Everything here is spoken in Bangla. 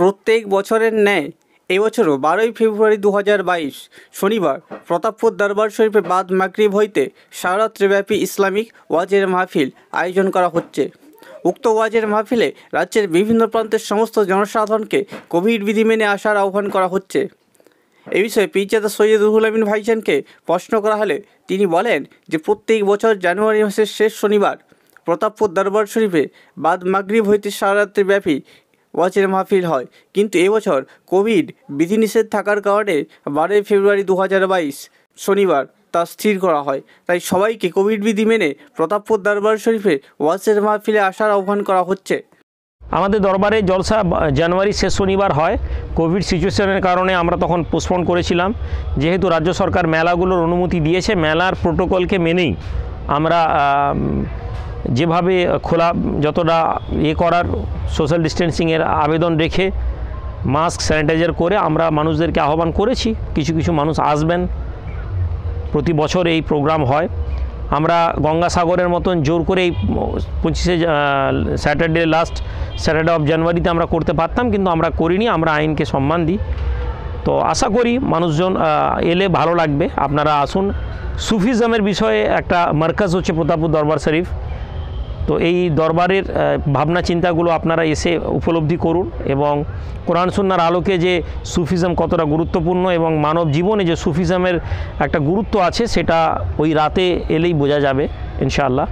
প্রত্যেক বছরের ন্যায়, এবছরও বারোই ফেব্রুয়ারি দু বাইশ, শনিবার প্রতাপপুর দরবার শরীফে বাদ মাগরিব হইতে সারারাত্রিব্যাপী ইসলামিক ওয়াজের মাহফিল আয়োজন করা হচ্ছে। উক্ত ওয়াজের মাহফিলে রাজ্যের বিভিন্ন প্রান্তের সমস্ত জনসাধারণকে কোভিড বিধি মেনে আসার আহ্বান করা হচ্ছে। এ বিষয়ে পীরজাদা সৈয়দ রুহুল আমিন ভাইজানকে প্রশ্ন করা হলে তিনি বলেন যে, প্রত্যেক বছর জানুয়ারি মাসের শেষ শনিবার প্রতাপপুর দরবার শরীফে বাদ মাগরিব হইতে সারারাত্রি ব্যাপী ওয়াচের মাহফিল হয়। কিন্তু এবছর কোভিড বিধিনিষেধ থাকার কারণে বারোই ফেব্রুয়ারি দু হাজার বাইশ শনিবার তা স্থির করা হয়। তাই সবাইকে কোভিড বিধি মেনে প্রতাপপুর দরবার শরীফে ওয়াচের মাহফিলে আসার আহ্বান করা হচ্ছে। আমাদের দরবারে জলসা জানুয়ারি শেষ শনিবার হয়। কোভিড সিচুয়েশনের কারণে আমরা তখন পোস্টপোন করেছিলাম। যেহেতু রাজ্য সরকার মেলাগুলোর অনুমতি দিয়েছে মেলার প্রোটোকলকে মেনেই আমরা আম, যেভাবে খোলা যতটা ইয়ে করার সোশ্যাল ডিস্টেন্সিংয়ের আবেদন রেখে মাস্ক স্যানিটাইজার করে আমরা মানুষদেরকে আহ্বান করেছি, কিছু কিছু মানুষ আসবেন। প্রতি বছর এই প্রোগ্রাম হয়। আমরা গঙ্গাসাগরের মতন জোর করে এই পঁচিশে স্যাটারডে লাস্ট স্যাটারডে অফ জানুয়ারিতে আমরা করতে পারতাম, কিন্তু আমরা করিনি, আমরা আইনকে সম্মান দিই। তো আশা করি মানুষজন এলে ভালো লাগবে। আপনারা আসুন। সুফিজমের বিষয়ে একটা মার্কাজ হচ্ছে প্রতাপপুর দরবার শরীফ। তো এই দরবারের ভাবনা চিন্তাগুলো আপনারা এসে উপলব্ধি করুন এবং কোরআন সুন্নার আলোকে যে সুফিজম কতটা গুরুত্বপূর্ণ এবং মানব জীবনে যে সুফিজমের একটা গুরুত্ব আছে, সেটা ওই রাতে এলেই বোঝা যাবে, ইনশাআল্লাহ।